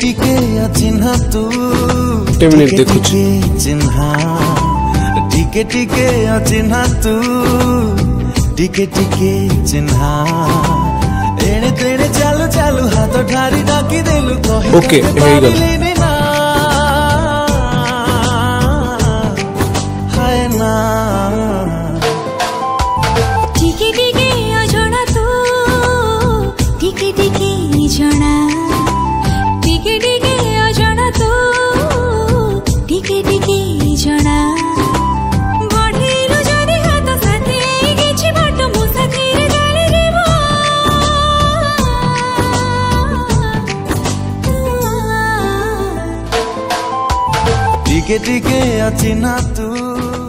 টিকে টিকে চিহ্না তু টিকে টিকে চিহ্না টিকে টিকে চিহ্না তু টিকে টিকে চিহ্না এড়ে তেড়ে চালু চালু হাত ঠারি ডাকি দেলু ওকে হয়ে গেল টিকে টিকে টিকে আছি না তুই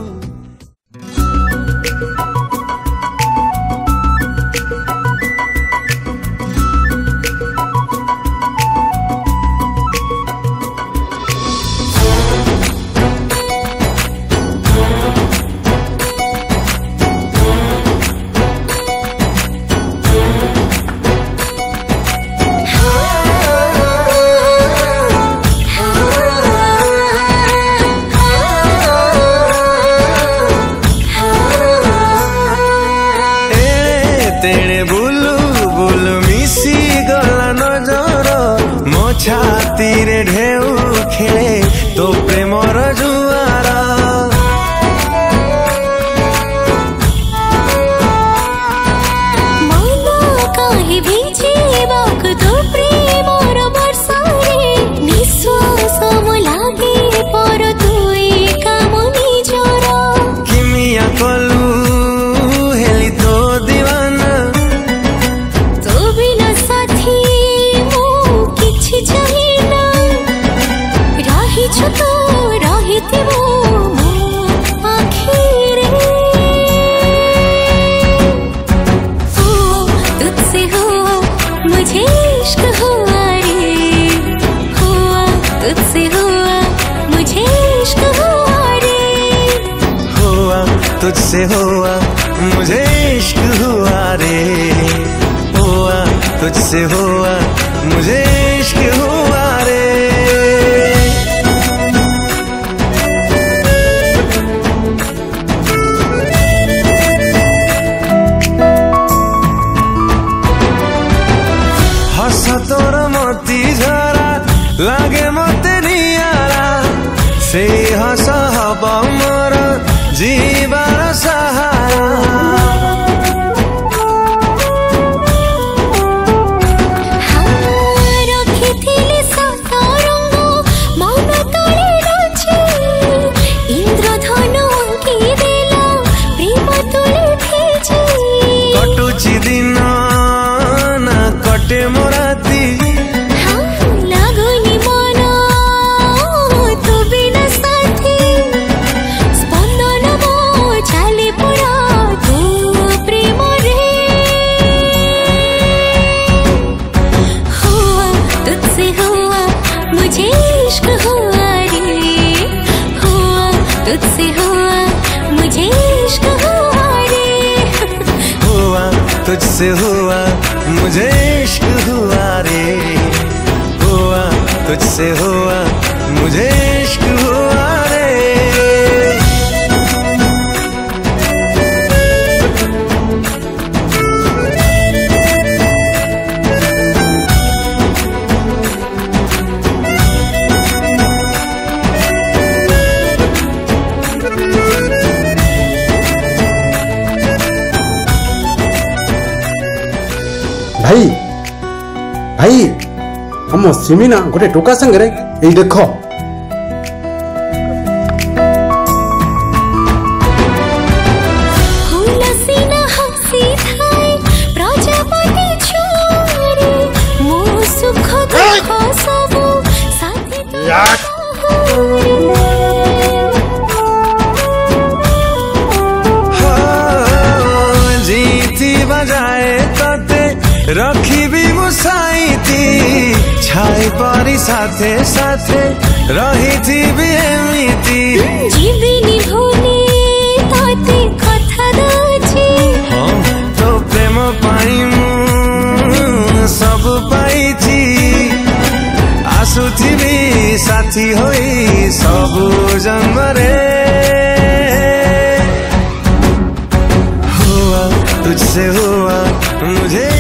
छाती रे ढेऊ से हुआ मुझे इश्क हुआ रे हुआ तुझसे हुआ मुझे इश्क हुआ रे हस तोर মতি ঝরা লাগে মতে নিয়ারা সেই হাসা হবা মর सहा तुझसे हुआ मुझे इश्क हुआ रे हुआ तुझसे हुआ मुझे इश्क हुआ रे हुआ तुझसे हुआ मुझे इश्क हुआ ଭାଇ ଆମ ସିମିନା ଗୋଟେ ଟୋକା ସାଙ୍ଗରେ ଏଇ ଦେଖ ଛାଇ ପରି ସାଥେ ସାଥେ ରହିଥିବି ଏମିତି ଯିବିନି ଭୁଲି ତତେ କଥା ଦଉଛି ତୋ ପ୍ରେମ ପାଇଁ ମୁଁ ସବୁ ପାଇଛି ଆସୁଥିବି ସାଥୀ ହୋଇ ସବୁ ଜନ୍ମରେ हुआ तुझसे हुआ मुझे